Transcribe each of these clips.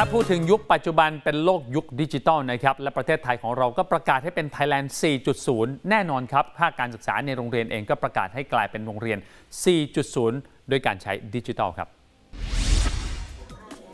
ถ้าพูดถึงยุคปัจจุบันเป็นโลกยุคดิจิทัลนะครับ และประเทศไทยของเราก็ประกาศให้เป็น Thailand 4.0 แน่นอนครับ ภาคการศึกษาในโรงเรียนเองก็ประกาศให้กลายเป็นโรงเรียน 4.0โดยการใช้ดิจิทัลครับ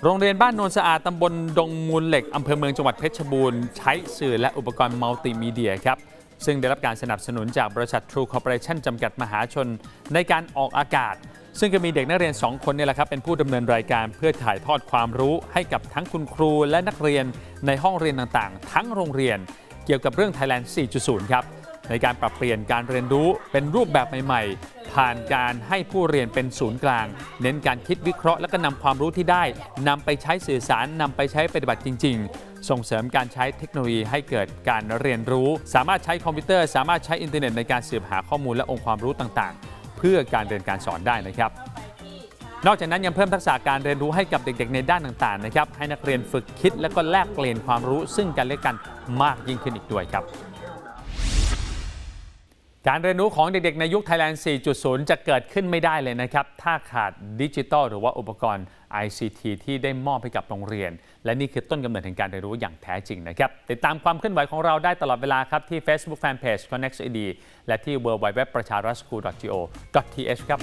โรงเรียนบ้านโนนสะอาดตำบลดงมูลเหล็กอำเภอเมืองจังหวัดเพชรบูรณ์ใช้สื่อและอุปกรณ์มัลติมีเดียครับ ซึ่งได้รับการสนับสนุนจากบริษัท True Corporation จำกัดมหาชน ในการออกอากาศ ซึ่งก็มีเด็กนักเรียน 2 คนเนี่ยแหละครับเป็นผู้ดำเนินรายการเพื่อถ่ายทอดความรู้ให้กับทั้งคุณครูและนักเรียนในห้องเรียนต่างๆ ทั้งโรงเรียน เกี่ยวกับเรื่อง Thailand 4.0 ครับในการปรับเปลี่ยนการเรียนรู้เป็นรูปแบบใหม่ ๆ ผ่านการให้ผู้เรียนเป็นศูนย์กลาง เน้นการคิดวิเคราะห์และก็นำความรู้ที่ได้นำไปใช้สื่อสารนำไปใช้ปฏิบัติจริง ๆ ส่งเสริมการใช้เทคโนโลยีให้เกิดการเรียนรู้ สามารถใช้คอมพิวเตอร์ สามารถใช้อินเทอร์เน็ตในการสืบหาข้อมูลและองค์ความรู้ต่างๆ พื่อการเรียนการสอนได้นะครับ นอกจากนั้นยังเพิ่มทักษะการเรียนรู้ให้กับเด็กๆในด้านต่างๆนะครับให้นักเรียนฝึกคิดและก็แลกเปลี่ยนความรู้ซึ่งกันและกันมากยิ่งขึ้นอีกด้วยครับ การเรียนรู้ของเด็กๆ ในยุค Thailand 4.0 จะเกิดขึ้นไม่ได้เลยนะครับ ถ้าขาดดิจิทัลหรือว่าอุปกรณ์ ICT ที่ได้มอบให้กับโรงเรียน และนี่คือต้นกำเนิดแห่งการเรียนรู้อย่างแท้จริงนะครับ ติดตามความเคลื่อนไหวของเราได้ตลอดเวลาครับ ที่ Facebook Fanpage Connect ID และที่ www ประชารัฐ school go th ครับ